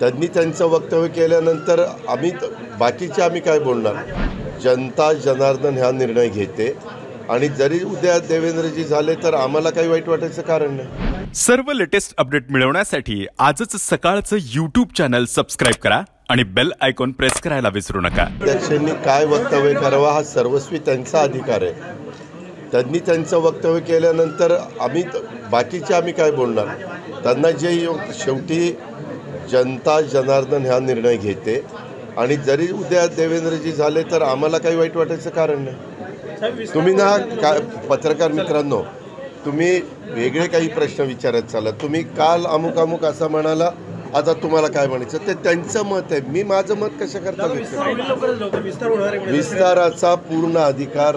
त्यांनी त्यांचं वक्तव्य केल्यानंतर आम्ही बाकीचे आम्ही काय बोलणार? जनता जनार्दन ह्या निर्णय घेते आणि जरी उद्या देवेंद्रजी झाले तर आम्हाला काही वाईट वाटायचं कारण नाही. सर्व लेटेस्ट अपडेट मिळवण्यासाठी आजच सकाळचं यूट्यूब चॅनल सबस्क्राईब करा आणि बेल आयकॉन प्रेस करायला विसरू नका. अध्यक्षांनी काय वक्तव्य करावं हा सर्वस्वी त्यांचा अधिकार आहे. त्यांनी त्यांचं वक्तव्य केल्यानंतर आम्ही बाकीचे आम्ही काय बोलणार? त्यांना जे योग- शेवटी जनता जनार्दन ह्या निर्णय घेते. आणि जरी उद्या देवेंद्रजी झाले तर आम्हाला काही वाईट वाटायचं कारण नाही. तुम्ही ना काय पत्रकार मित्रांनो तुम्ही वेगळे काही प्रश्न विचारत चालत तुम्ही काल अमुक अमुक असं म्हणाला आता तुम्हाला काय म्हणायचं? ते त्यांचं मत आहे. मी माझं मत कशा करता. विस्ताराचा पूर्ण अधिकार